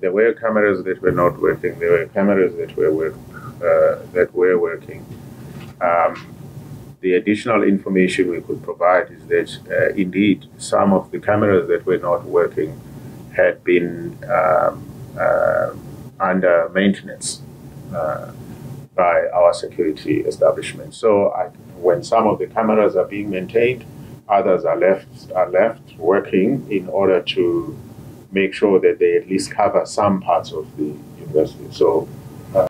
There were cameras that were not working. There were cameras that were work, uh, that were working. Um, the additional information we could provide is that uh, indeed some of the cameras that were not working had been um, uh, under maintenance uh, by our security establishment. So I, when some of the cameras are being maintained, others are left are left working in order to make sure that they at least cover some parts of the university. So